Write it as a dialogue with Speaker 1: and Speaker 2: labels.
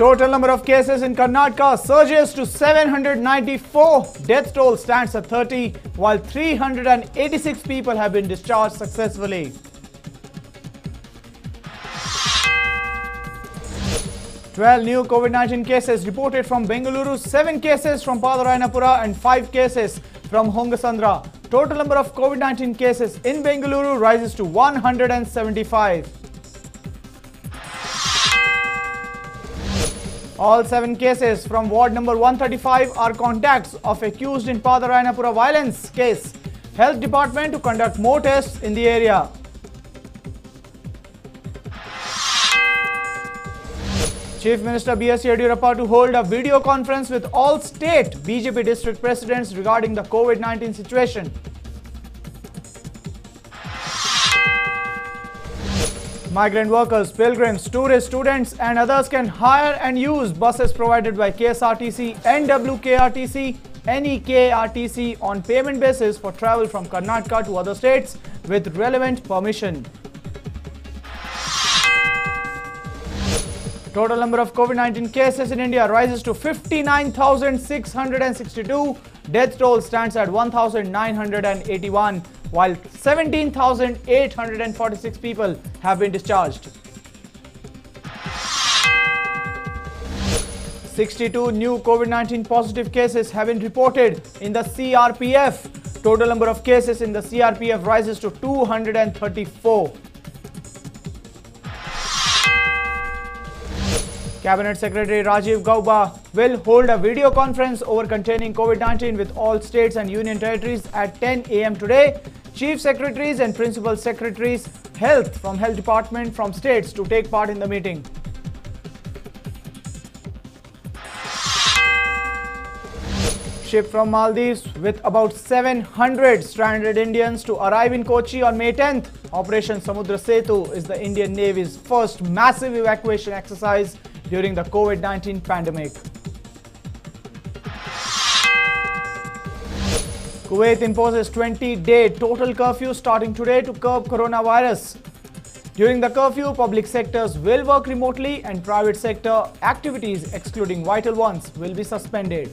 Speaker 1: Total number of cases in Karnataka surges to 794. Death toll stands at 30, while 386 people have been discharged successfully. Twelve new COVID-19 cases reported from Bengaluru, seven cases from Padarayanapura, and five cases from Hongasandra. Total number of COVID-19 cases in Bengaluru rises to 175. All seven cases from ward number 135 are contacts of accused in Padarayanapura violence case. Health department to conduct more tests in the area. Chief Minister B.S. Yediyurappa to hold a video conference with all state BJP district presidents regarding the COVID-19 situation. Migrant workers, pilgrims, tourists, students and others can hire and use buses provided by KSRTC, NWKRTC, NEKRTC on payment basis for travel from Karnataka to other states with relevant permission. Total number of COVID-19 cases in India rises to 59,662. Death toll stands at 1,981, while 17,846 people have been discharged. 62 new COVID-19 positive cases have been reported in the CRPF. Total number of cases in the CRPF rises to 234. Cabinet Secretary Rajiv Gauba will hold a video conference over containing COVID-19 with all states and union territories at 10 a.m. today. Chief Secretaries and Principal Secretaries Health from Health Department from states to take part in the meeting. Ship from Maldives with about 700 stranded Indians to arrive in Kochi on May 10th. Operation Samudra Setu is the Indian Navy's first massive evacuation exercise during the COVID-19 pandemic. Kuwait imposes 20-day total curfew starting today to curb coronavirus. During the curfew, public sectors will work remotely and private sector activities excluding vital ones will be suspended.